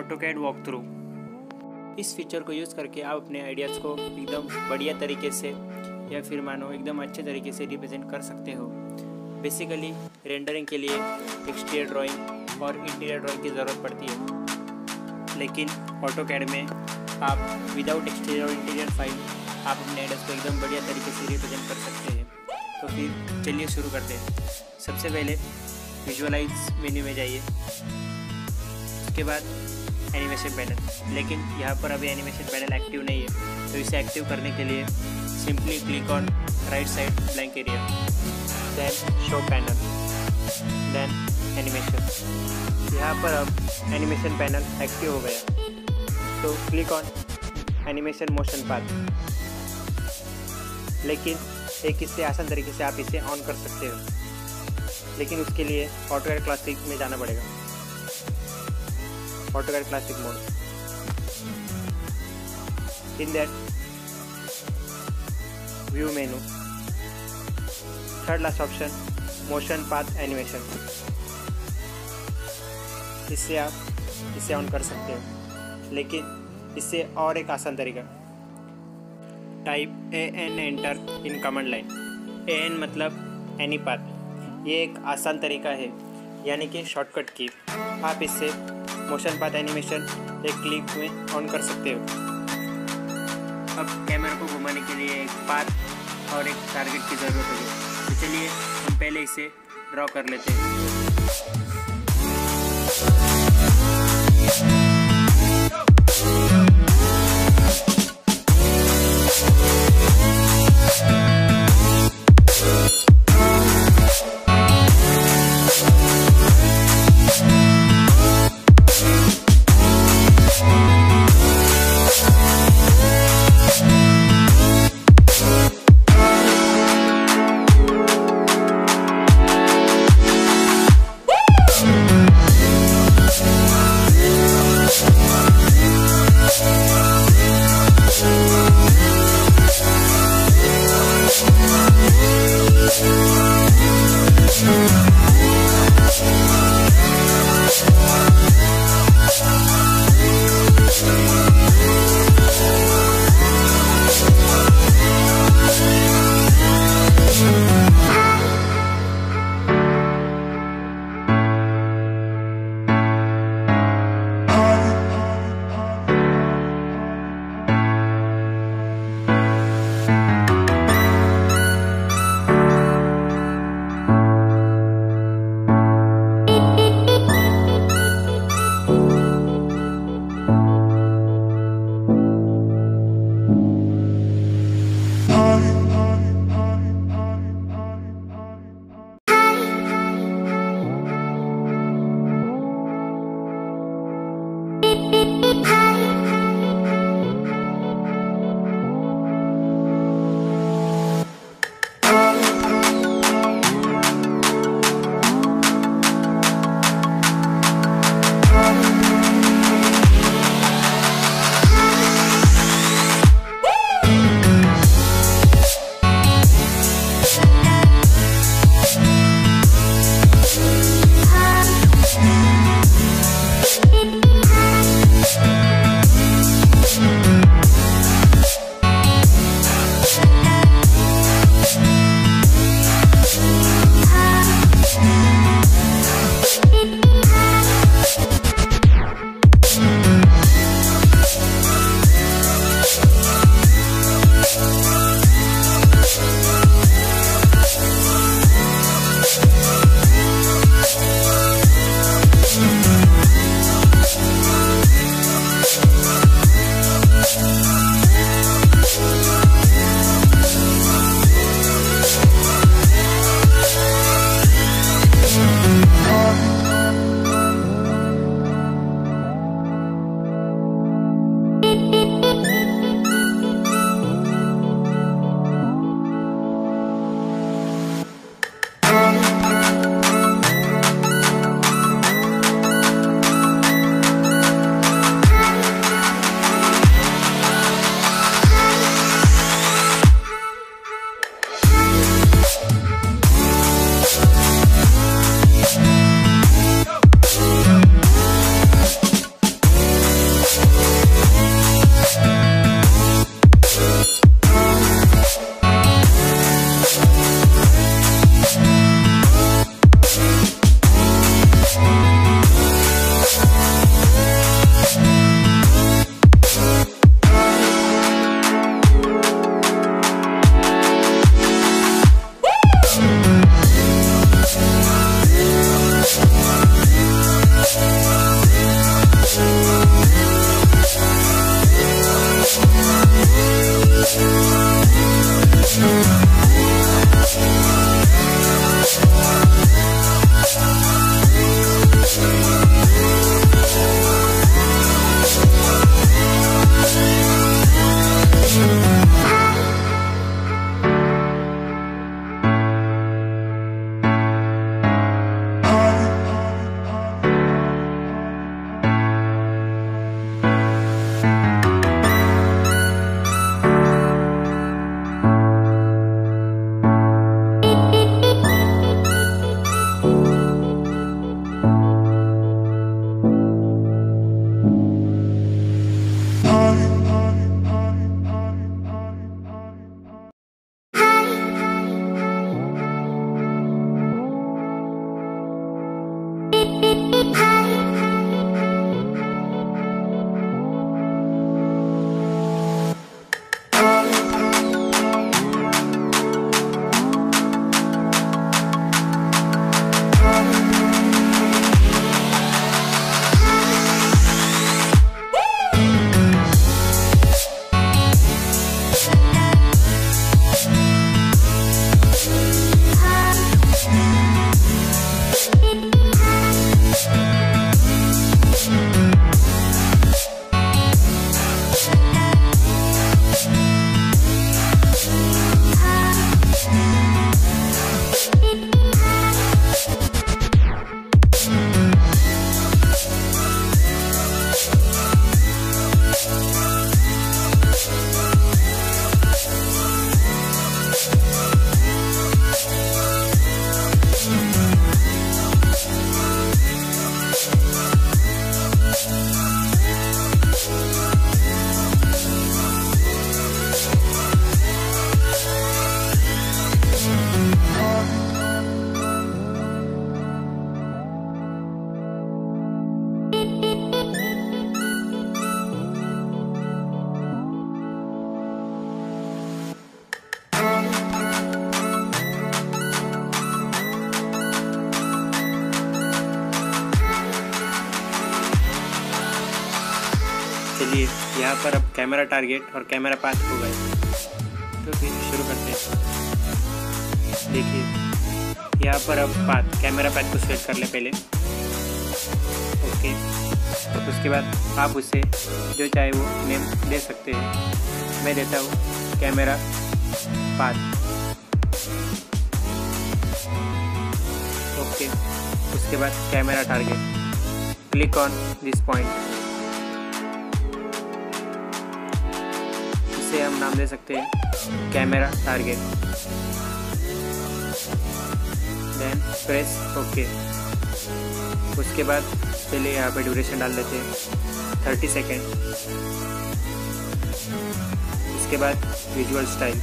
Auto CAD walk through इस feature को use करके आप अपने आइडियाज़ को एकदम बढ़िया तरीके से या फिर मानो एकदम अच्छे तरीके से रिप्रेजेंट कर सकते हो। बेसिकली रेंडरिंग के लिए एक्सटीरियर ड्राइंग और इंटीरियर ड्राइंग की ज़रूरत पड़ती है। लेकिन ऑटो कैड में आप विदाउट एक्सटीरियर और इंटीरियर फ़ाइल आप अपने आइडियाज़ को एकदम बढ़िया तरीके से रिप्रेजेंट कर सकते हैं। तो फिर चलिए शुरू करते हैं। सबसे पहले विजुअलाइज मेन्यू में जाइए। उसके बाद एनिमेशन पैनल लेकिन यहाँ पर अभी एनिमेशन पैनल एक्टिव नहीं है। तो इसे एक्टिव करने के लिए simply click on right side blank area then show panel then animation यहाँ पर अब एनिमेशन पैनल एक्टिव हो गया। तो click on animation motion path लेकिन एक इससे आसान तरीके से आप इसे ऑन कर सकते हो। लेकिन उसके लिए ऑटोकैड क्लासिक में जाना पड़ेगा। AutoCAD classic mode in that view menu third last option motion path animation इससे आप इसे ऑन कर सकते हो। लेकिन इससे और एक आसान तरीका। Type A N enter in command line A N मतलब एनी पाथ ये एक आसान तरीका है, यानी कि शॉर्टकट की। आप इससे मोशन पाथ एनिमेशन एक क्लिक में ऑन कर सकते हो। अब कैमरे को घुमाने के लिए एक पाथ और एक टारगेट की ज़रूरत होगी। तो चलिए, हम पहले इसे ड्रॉ कर लेते हैं। यहाँ पर अब कैमरा टारगेट और कैमरा पास हो गए। तो फिर शुरू करते हैं। देखिए, यहाँ पर अब पाथ कैमरा पाथ को सेट कर ले पहले। ओके तो उसके बाद आप उसे जो चाहे वो नेम दे सकते हैं। मैं देता हूँ कैमरा पाथ ओके, उसके बाद camera target click on this point इसे हम नाम दे सकते हैं। Camera target then press okay उसके बाद पहले यहाँ पे ड्यूरेशन डाल देते हैं। थर्टी सेकेंड उसके बाद विजुअल स्टाइल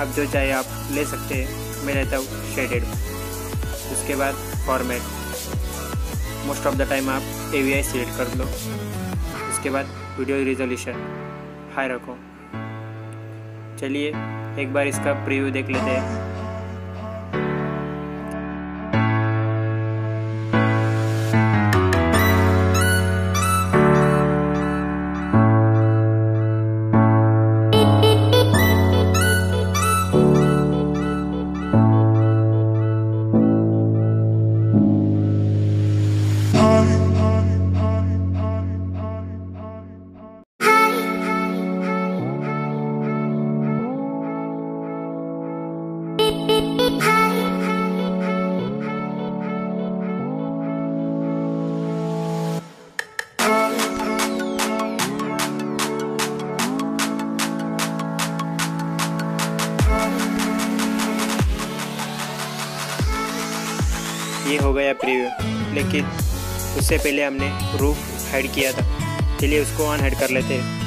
आप जो चाहे आप ले सकते हैं। मैं लेता हूँ शेडेड उसके बाद format most of the time आप ए वी आई सिलेक्ट कर लो। उसके बाद वीडियो रिजोल्यूशन हाई रखो। चलिए एक बार इसका प्रीव्यू देख लेते हैं। ये हो गया प्रीव्यू लेकिन उससे पहले हमने रूफ हाइड किया था। चलिए उसको ऑन हाइड कर लेते हैं।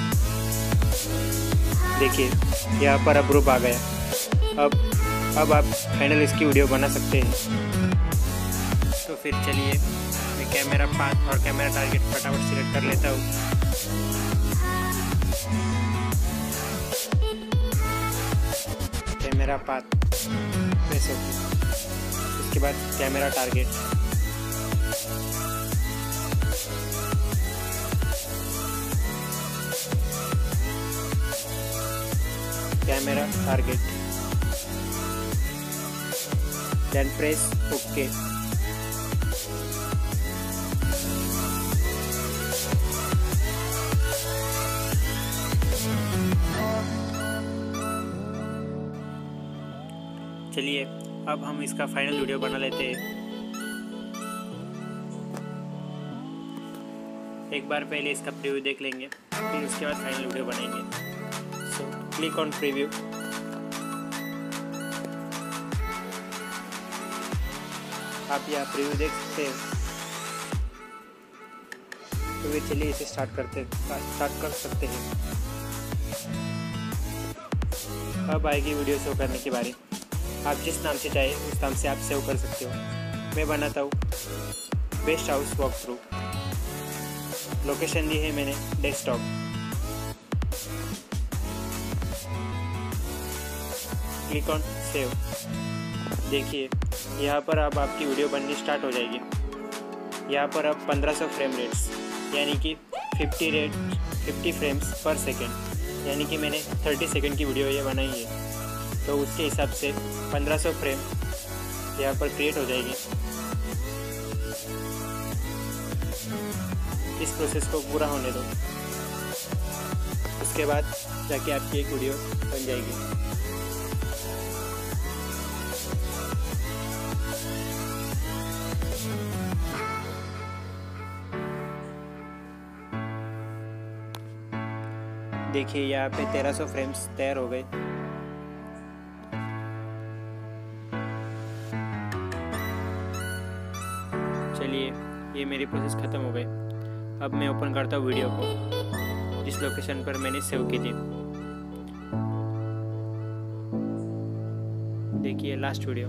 देखिए, यहाँ पर अब रूफ आ गया। अब अब आप फाइनल इसकी वीडियो बना सकते हैं। तो फिर चलिए, मैं कैमरा पाथ और कैमरा टारगेट फटाफट सिलेक्ट कर लेता हूँ। कैमरा ओके उसके बाद camera target camera target then press ok चलिए। अब हम इसका फाइनल वीडियो बना लेते हैं। एक बार पहले इसका प्रीव्यू देख लेंगे, फिर उसके बाद फाइनल वीडियो बनाएँगे। सो क्लिक ऑन प्रीव्यू आप यहाँ प्रीव्यू देख सकते हैं। तो वे चलिए इसे स्टार्ट करते स्टार्ट कर सकते हैं। अब आएगी वीडियो शो करने की बारी आप जिस नाम से चाहे, उस नाम से आप सेव कर सकते हो। मैं बनाता हूँ। Best house walk through location दी है मैंने डेस्कटॉप क्लिक ऑन सेव देखिए, यहाँ पर अब आपकी वीडियो बननी स्टार्ट हो जाएगी। यहाँ पर अब 1500 फ्रेम रेट्स यानी कि 50 रेट 50 फ्रेम्स पर सेकेंड यानी कि मैंने 30 सेकेंड की वीडियो ये बनाई है। तो उसके हिसाब से 1500 फ्रेम यहाँ पर क्रिएट हो जाएगी। इस प्रोसेस को पूरा होने दो। उसके बाद जाके आपकी एक वीडियो बन जाएगी। देखिए, यहाँ पे 1300 फ्रेम्स तैयार हो गए। ये मेरी प्रोसेस ख़त्म हो गई। अब मैं ओपन करता हूँ वीडियो को, जिस लोकेशन पर मैंने सेव की थी। देखिए लास्ट वीडियो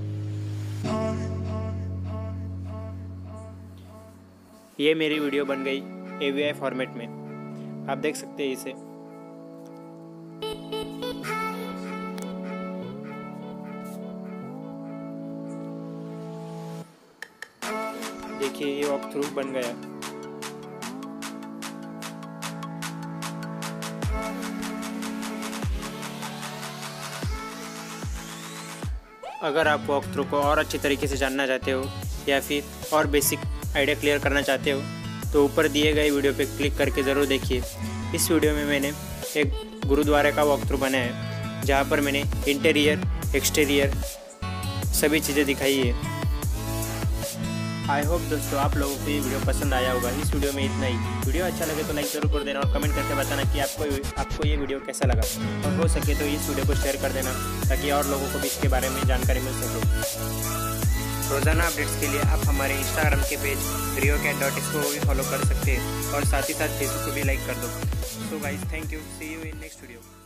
ये मेरी वीडियो बन गई ए फॉर्मेट में। आप देख सकते हैं इसे। देखिए ये वॉक थ्रू बन गया। अगर आप वॉक थ्रू को और अच्छे तरीके से जानना चाहते हो, या फिर और बेसिक आइडिया क्लियर करना चाहते हो तो ऊपर दिए गए वीडियो पे क्लिक करके ज़रूर देखिए। इस वीडियो में मैंने एक गुरुद्वारे का वॉक थ्रू बनाया है, जहाँ पर मैंने इंटीरियर एक्सटीरियर सभी चीज़ें दिखाई है। आई होप दोस्तों आप लोगों को ये वीडियो पसंद आया होगा। इस वीडियो में इतना ही। वीडियो अच्छा लगे तो लाइक ज़रूर कर देना और कमेंट करके बताना कि आपको आपको ये वीडियो कैसा लगा। और हो सके तो इस वीडियो को शेयर कर देना ताकि और लोगों को भी इसके बारे में जानकारी मिल सके। रोज़ाना अपडेट्स के लिए आप हमारे इंस्टाग्राम के पेज रियो कैट डॉट इसको भी फॉलो कर सकते हैं और साथ ही साथ फेसबुक को भी लाइक कर दो। So guys thank you see you in next video